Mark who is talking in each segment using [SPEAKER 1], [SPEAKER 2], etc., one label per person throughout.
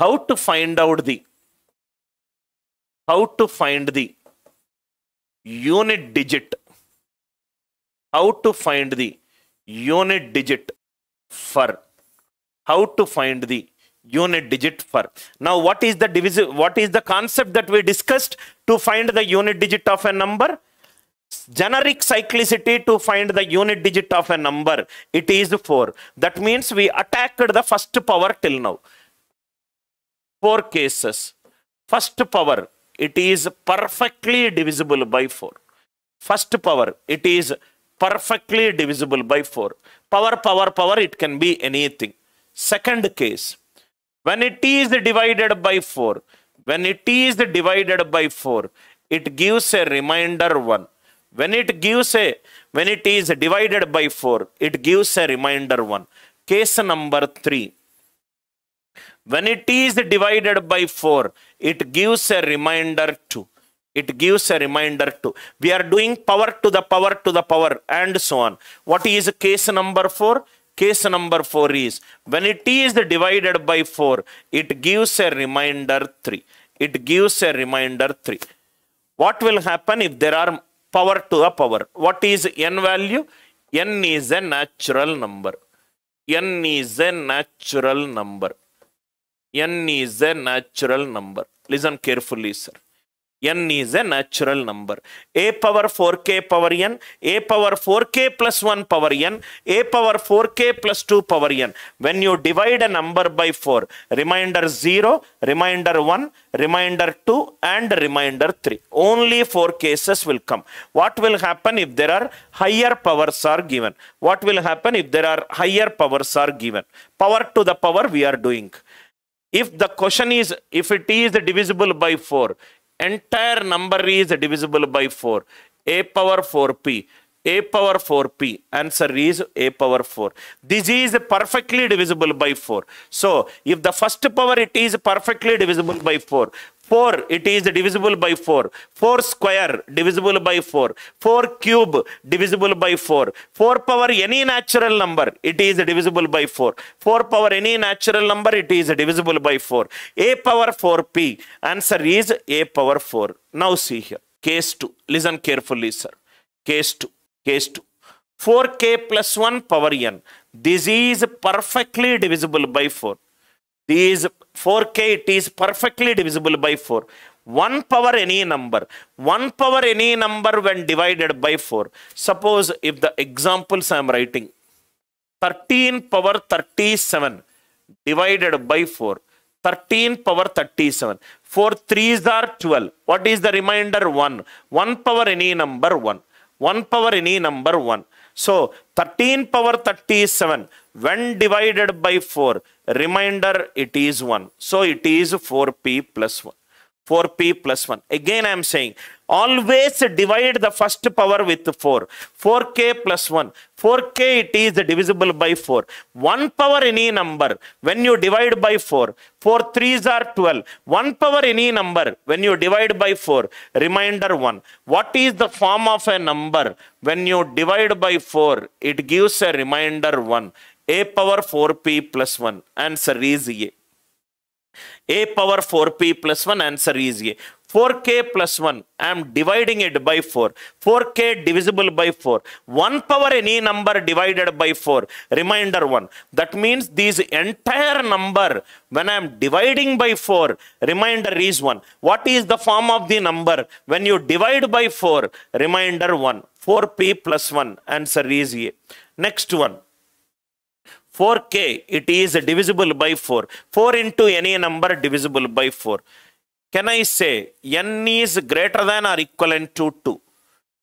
[SPEAKER 1] how to find out the how to find the unit digit? How to find the unit digit for how to find the unit digit for now what is the divisive what is the concept that we discussed to find the unit digit of a number? Generic cyclicity to find the unit digit of a number it is 4 that means we attacked the first power till now four cases. First power it is perfectly divisible by 4 first power it is perfectly divisible by 4 power power power it can be anything. Second case when it is divided by 4 when it is divided by 4 it gives a remainder 1 when it gives a when it is divided by 4 it gives a remainder 1 case number 3 when it is divided by 4 it gives a reminder 2 it gives a reminder 2 we are doing power to the power to the power and so on. What is case number 4 case number 4 is when it is divided by 4 it gives a reminder 3 it gives a reminder 3 what will happen if there are power to a power? What is n value? N is a natural number. N is a natural number n is a natural number. Listen carefully sir. N is a natural number. A power 4k power n a power 4k plus 1 power n a power 4k plus 2 power n. When you divide a number by 4 remainder 0 remainder 1 remainder 2 and remainder 3 only four cases will come. What will happen if there are higher powers are given? What will happen if there are higher powers are given? Power to the power we are doing if the question is if it is divisible by 4 entire number is divisible by 4 a power 4p a power 4p answer is a power 4 this is perfectly divisible by 4 so if the first power it is perfectly divisible by 4 4 it is divisible by 4 4 square divisible by 4 4 cube divisible by 4 4 power any natural number it is divisible by 4 4 power any natural number it is divisible by 4 a power 4p answer is a power 4 now see here. Case 2 listen carefully sir. Case 2 case 2 4k plus 1 power n. This is perfectly divisible by 4 these 4k it is perfectly divisible by 4 1 power any number. 1 power any number when divided by 4 suppose if the examples i am writing 13 power 37 divided by 4 13 power 37 4 3s are 12 what is the remainder? 1 1 power any number 1 1 power any number 1 so 13 power 37 when divided by 4 remainder it is 1 so it is 4p plus 1 4p plus 1 again i am saying always divide the first power with 4 4k plus 1 4k it is divisible by 4 1 power any number when you divide by 4 4 3s are 12 1 power any number when you divide by 4 remainder 1 what is the form of a number? When you divide by 4 it gives a remainder 1 a power 4p plus 1 answer is a a power 4p plus 1 answer is a. 4k plus 1 i am dividing it by 4 4k divisible by 4 1 power any number divided by 4 remainder 1 that means this entire number when i am dividing by 4 remainder is 1 what is the form of the number? When you divide by 4 remainder 1 4p plus 1 answer is a. Next one 4k it is divisible by 4 4 into any number divisible by 4 can i say n is greater than or equivalent to 2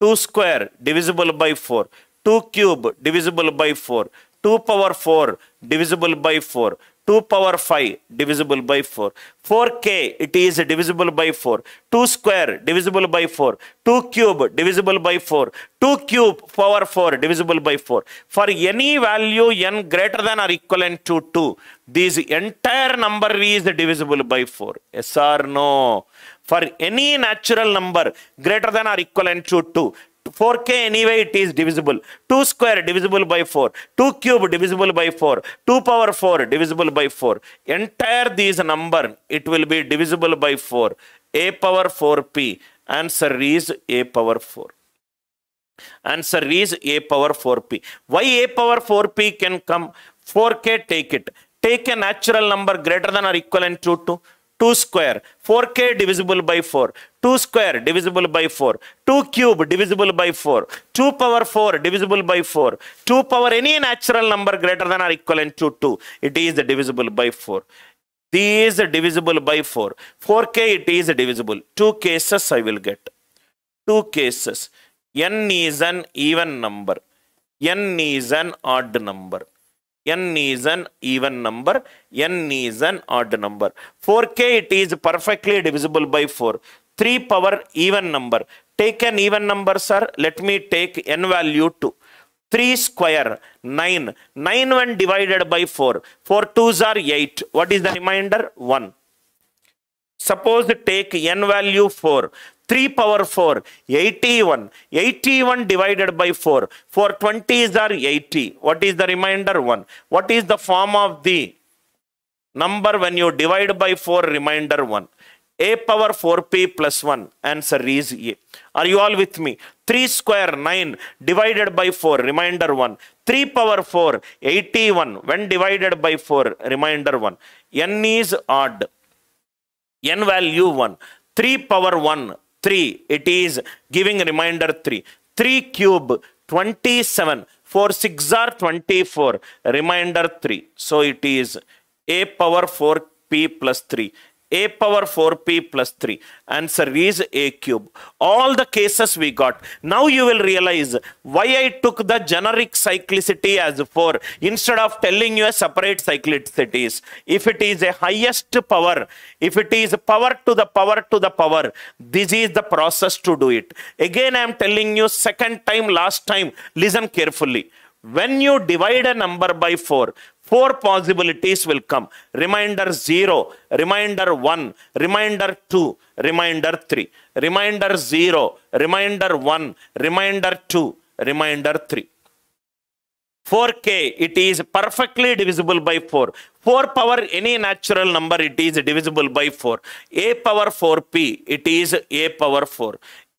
[SPEAKER 1] 2 square divisible by 4 2 cube divisible by 4 2 power 4 divisible by 4 2 power 5 divisible by 4 4k it is divisible by 4 2 square divisible by 4 2 cube divisible by 4 2 cube power 4 divisible by 4 for any value n greater than or equivalent to 2 this entire number is divisible by 4 yes or no? For any natural number greater than or equivalent to 2 4k anyway it is divisible. 2 square divisible by 4 2 cube divisible by 4 2 power 4 divisible by 4 entire these number it will be divisible by 4 a power 4p answer is a power 4 answer is a power 4p why a power 4p can come? 4k take it. Take a natural number greater than or equivalent to 2 2 square. 4k divisible by 4 2 square divisible by 4 2 cube divisible by 4 2 power 4 divisible by 4 2 power any natural number greater than or equivalent to 2 it is divisible by 4 these divisible by 4 4k it is divisible. Two cases i will get. Two cases. N is an even number. N is an odd number. N is an even number. N is an odd number. 4k it is perfectly divisible by 4 3 power even number. Take an even number sir. Let me take n value 2 3 square 9 9 when divided by 4 4 2s are 8 what is the remainder? 1 suppose take n value 4 3 power 4 81 81 divided by 4 4 20s are 80 what is the remainder? 1 what is the form of the number when you divide by 4 remainder 1 a power 4p plus 1 answer is a. Are you all with me? 3 square 9 divided by 4 remainder 1 3 power 4 81 when divided by 4 remainder 1 n is odd. N value 1 3 power 1 3 it is giving reminder 3 3 cube 27 4 6 are 24 reminder 3 so it is a power 4 p plus 3 a power 4p plus 3 answer is a cube. All the cases we got. Now you will realize why i took the generic cyclicity as 4 instead of telling you a separate cyclicities if it is a highest power if it is power to the power to the power this is the process to do it. Again i am telling you second time last time. Listen carefully. When you divide a number by 4 four possibilities will come. Reminder 0 reminder 1 reminder 2 reminder 3 reminder 0 reminder 1 reminder 2 reminder 3 4k it is perfectly divisible by 4 4 power any natural number it is divisible by 4 a power 4p it is a power 4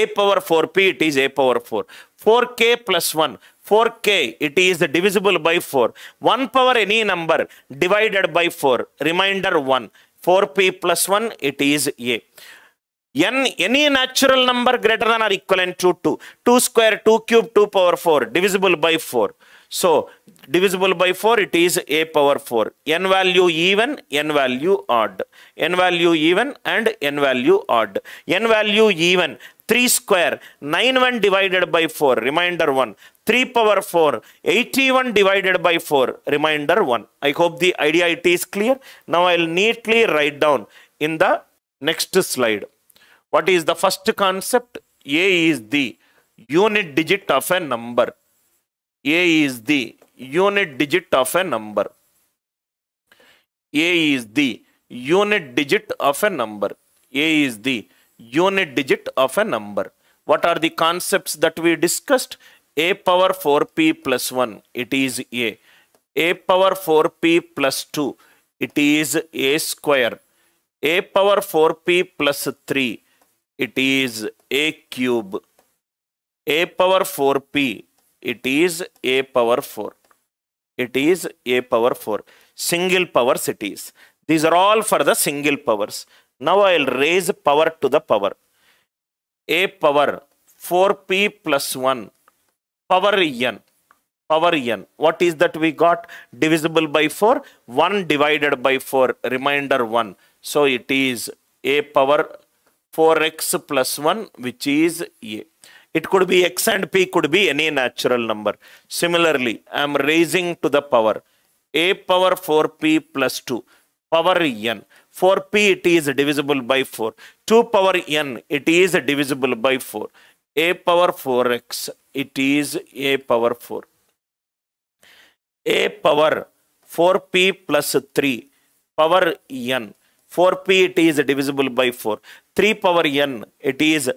[SPEAKER 1] a power 4p it is a power 4 4k plus 1 4k it is divisible by 4 1 power any number divided by 4 remainder 1 4p plus 1 it is a. N any natural number greater than or equivalent to 2 2 square 2 cube 2 power 4 divisible by 4 so divisible by 4 it is a power 4 n value even n value odd. N value even and n value odd. N value even 3 square. 9 when divided by 4 reminder 1 3 power 4 81 divided by 4 reminder 1 i hope the idea it is clear. Now i'll neatly write down in the next slide. What is the first concept? A is the unit digit of a number a is the unit digit of a number. A is the unit digit of a number. A is the unit digit of a number. What are the concepts that we discussed? A power 4p plus 1 it is a. A power 4p plus 2 it is a square. A power 4p plus 3 it is a cube. A power 4p it is a power 4 it is a power 4 single powers it is these are all for the single powers. Now i'll raise power to the power. A power 4p plus 1 power n. Power n. What is that we got? Divisible by 4 1 divided by 4 remainder 1 so it is a power 4x plus 1 which is a it could be x and p could be any natural number. Similarly i am raising to the power. A power 4p plus 2 power n. 4p it is divisible by 4 2 power n it is divisible by 4 a power 4x it is a power 4 a power 4p plus 3 power n. 4p it is divisible by 4 3 power n it is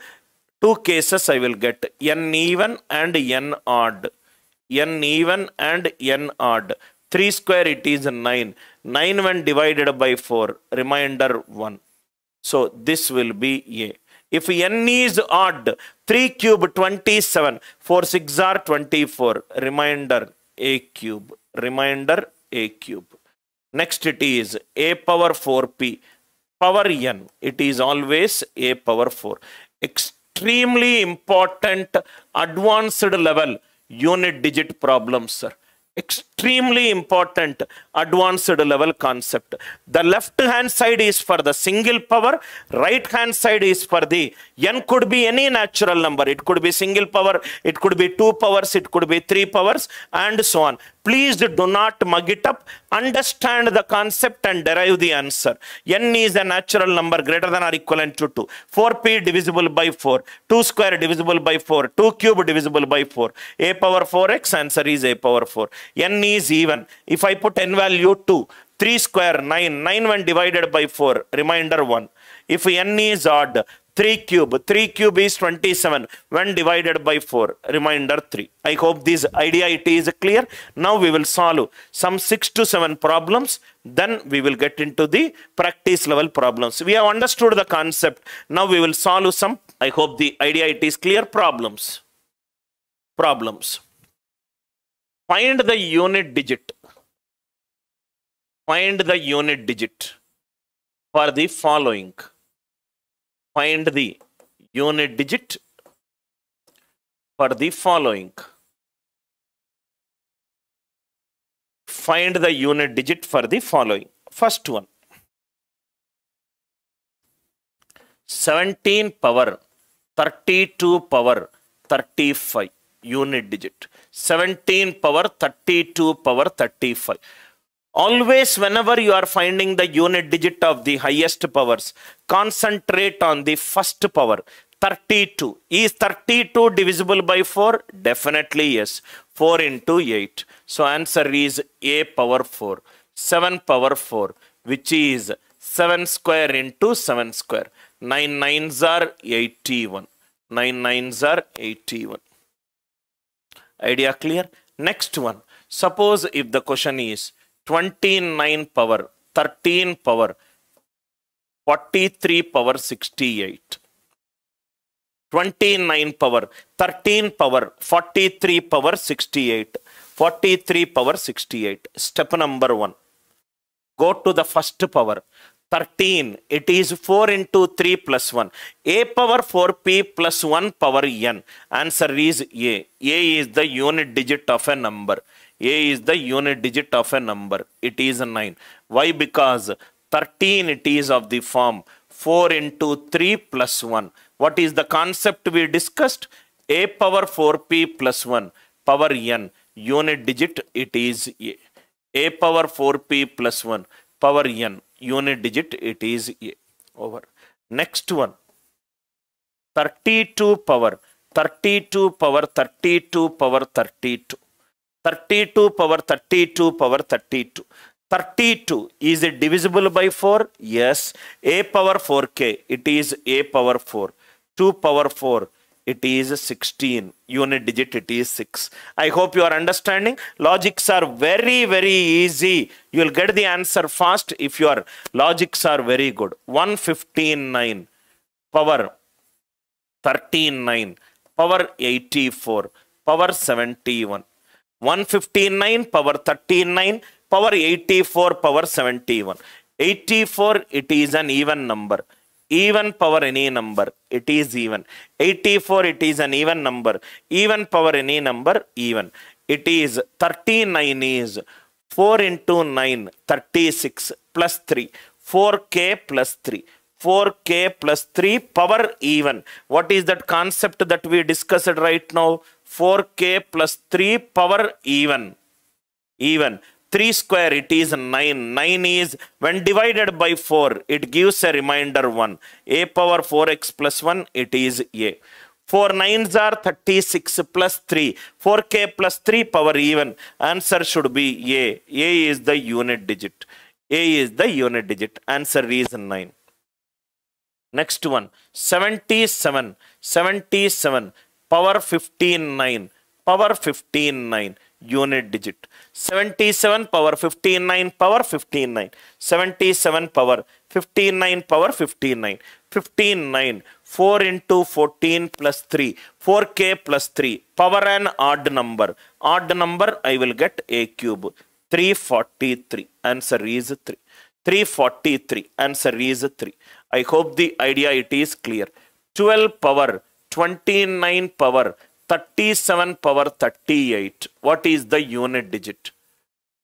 [SPEAKER 1] two cases I will get n even and n odd. n even and n odd. 3 square it is 9. 9 when divided by 4, remainder 1. So this will be A. If n is odd, 3 cube 27, 4 6 are 24, remainder A cube, remainder A cube. Next it is A power 4p, power n, it is always A power 4. Extremely important advanced level unit digit problems, sir important advanced level concept. The left hand side is for the single power, right hand side is for the n could be any natural number. It could be single power, it could be two powers, it could be three powers, and so on. Please do not mug it up. Understand the concept and derive the answer. n is a natural number greater than or equivalent to 2. 4p divisible by 4. 2 square divisible by 4. 2 cube divisible by 4. a power 4x answer is a power 4. n is even. If I put n value 2, 3 square 9. 9 when divided by 4. Remainder 1. If n is odd, 3 cube. 3 cube is 27 when divided by 4. Remainder 3. I hope this idea it is clear. Now we will solve some 6 to 7 problems. Then we will get into the practice level problems. We have understood the concept. Now we will solve some, I hope the idea it is clear, problems. Problems. Find the unit digit. Find the unit digit for the following find the unit digit for the following. Find the unit digit for the following. First one. 17 power 32 power 35 unit digit. 17 power 32 power 35 always whenever you are finding the unit digit of the highest powers concentrate on the first power 32 is 32 divisible by 4 definitely yes. 4 into 8 so answer is a power 4 7 power 4 which is 7 square into 7 square. 9 nines are 81 9 nines are 81 idea clear? Next one. Suppose if the question is 29 power 13 power 43 power 68 29 power 13 power 43 power 68 43 power 68 step number 1 go to the first power 13 it is 4 into 3 plus 1 a power 4p plus 1 power n answer is a a is the unit digit of a number a is the unit digit of a number. It is a 9. Why? Because 13 it is of the form 4 into 3 plus 1. What is the concept we discussed? A power 4p plus 1 power n. Unit digit it is A. A power 4p plus 1 power n. Unit digit it is A. Over. Next one. 32 power 32 power 32 power 32 32 power 32 power 32. 32 is it divisible by 4? Yes. A power 4k. It is a power 4. 2 power 4. It is 16. Unit digit it is 6. I hope you are understanding. Logics are very very easy. You will get the answer fast if your logics are very good. 159 power 139 power 84 power 71 159 power 39 power 84 power 71 84 it is an even number even power any number it is even. 84 it is an even number. Even power any number even. It is 39 is 4 into 9 36 plus 3 4k plus 3 4k plus 3 power even. What is that concept that we discussed right now? 4k plus 3 power even. Even. 3 square it is 9. 9 is when divided by 4 it gives a remainder 1. a power 4x plus 1 it is a. 4 nines are 36 plus 3. 4k plus 3 power even. Answer should be a. a is the unit digit. a is the unit digit. Answer is 9. Next one 77. 77 power 159 power 159 unit digit. 77 power 159 power 159 77 power 59 power 59 59 4 into 14 plus 3 4k plus 3 power an odd number. Odd number i will get a cube. 343 answer is 3 343 answer is 3 i hope the idea it is clear. 12 power 29 power 37 power 38 what is the unit digit?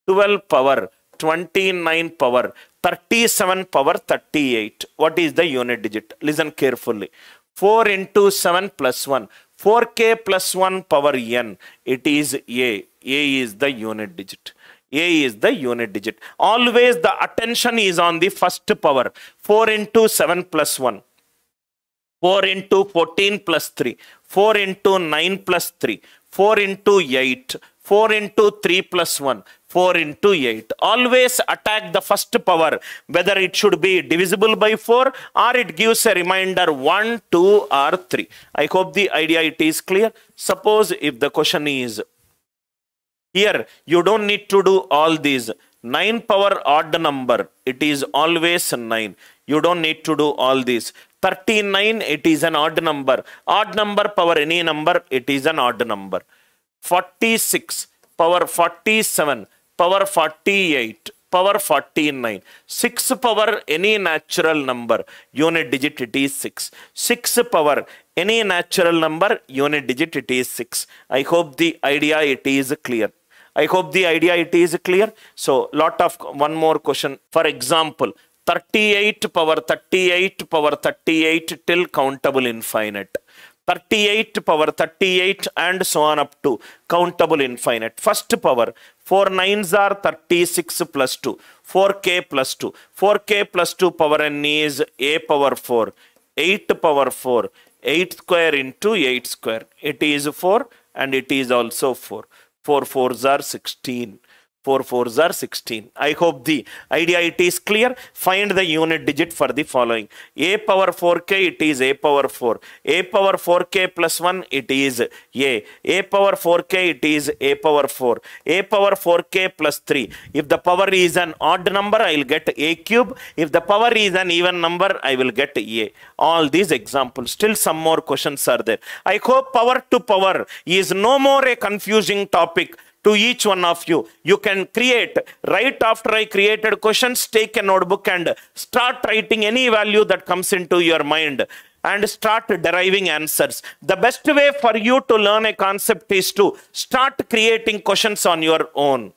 [SPEAKER 1] 12 power 29 power 37 power 38 what is the unit digit? Listen carefully. 4 into 7 plus 1 4k plus 1 power n. It is a. A is the unit digit. A is the unit digit. Always the attention is on the first power. 4 into 7 plus 1 4 into 14 plus 3, 4 into 9 plus 3, 4 into 8, 4 into 3 plus 1, 4 into 8. Always attack the first power, whether it should be divisible by 4 or it gives a reminder 1, 2 or 3. I hope the idea it is clear. Suppose if the question is here, you don't need to do all these. 9 power odd number, it is always 9. You don't need to do all these. 39, it is an odd number. Odd number power any number, it is an odd number. 46, power 47, power 48, power 49. 6 power any natural number, unit digit it is 6. 6 power any natural number, unit digit it is 6. I hope the idea it is clear. I hope the idea it is clear. So lot of one more question. For example, 38 power 38 power 38 till countable infinite. 38 power 38 and so on up to countable infinite. First power 4 nines are 36 plus 2. 4k plus 2. 4k plus 2 power n is a power 4. 8 power 4. 8 square into 8 square. It is 4 and it is also 4. 4 4s are 16. 4 4s are 16. I hope the idea it is clear. Find the unit digit for the following. A power 4k it is a power 4. A power 4k plus 1 it is a. A power 4k it is a power 4. A power 4k plus 3. If the power is an odd number I will get a cube. If the power is an even number I will get a. All these examples. Still some more questions are there. I hope power to power is no more a confusing topic to each one of you. You can create, right after I created questions, take a notebook and start writing any value that comes into your mind and start deriving answers. The best way for you to learn a concept is to start creating questions on your own.